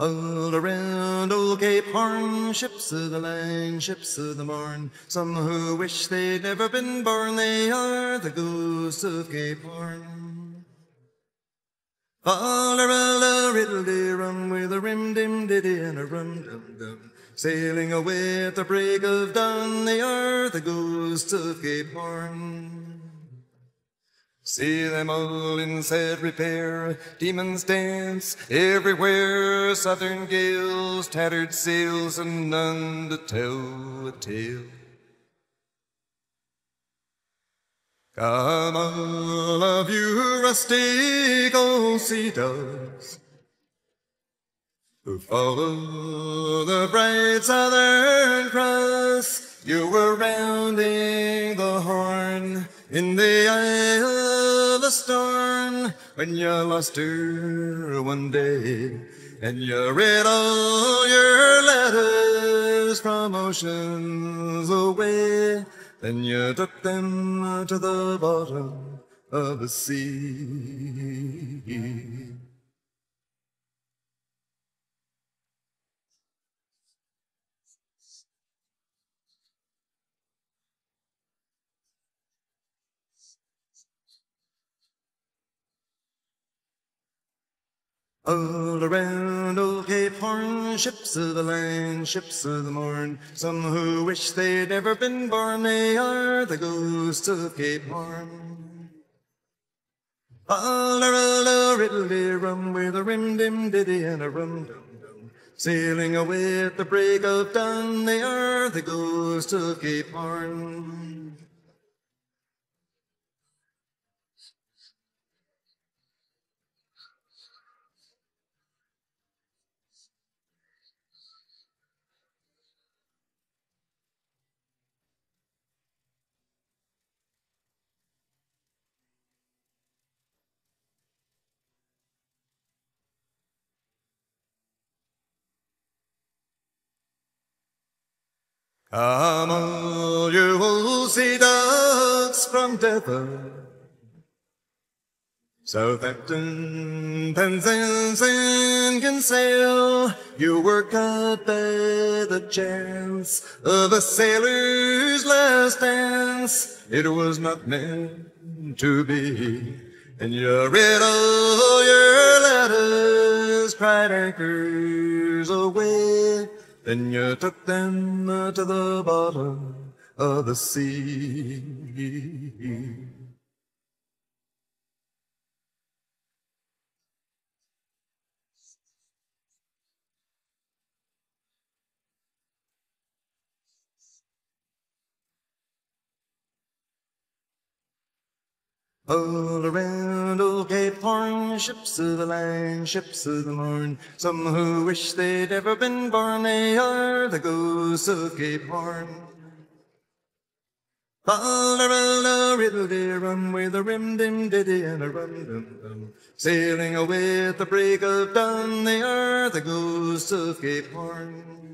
All around old Cape Horn, ships of the line, ships of the morn. Some who wish they'd never been born, they are the ghosts of Cape Horn. All around a riddle de rum with a rim dim diddy and a rum dum dum. Sailing away at the break of dawn, they are the ghosts of Cape Horn. See them all in sad repair, demons dance everywhere, southern gales, tattered sails, and none to tell a tale. Come all of you rustic old sea who follow the bright southern cross, you were rounding the horn in the eye of the storm when you lost her one day and you read all your letters from oceans away. Then you took them to the bottom of the sea. All around old Cape Horn, ships of the line, ships of the morn. Some who wish they'd never been born, they are the ghosts of Cape Horn. All around a riddle de rum with a rim dim diddy and a rum dum dum. Sailing away at the break of dawn, they are the ghosts of Cape Horn. All you will see ducks from Devon. Southampton, Penzance, and Kinsale, you were caught by the chance of a sailor's last dance. It was not meant to be, and you read all your letters, cried anchors aweigh. Then you took them to the bottom of the sea. All around Cape Horn, ships of the line, ships of the morn. Some who wish they'd ever been born, they are the ghosts of Cape Horn. All around a riddle de rum with a rim dim diddy and a rum dum dum. Sailing away at the break of dawn, they are the ghosts of Cape Horn.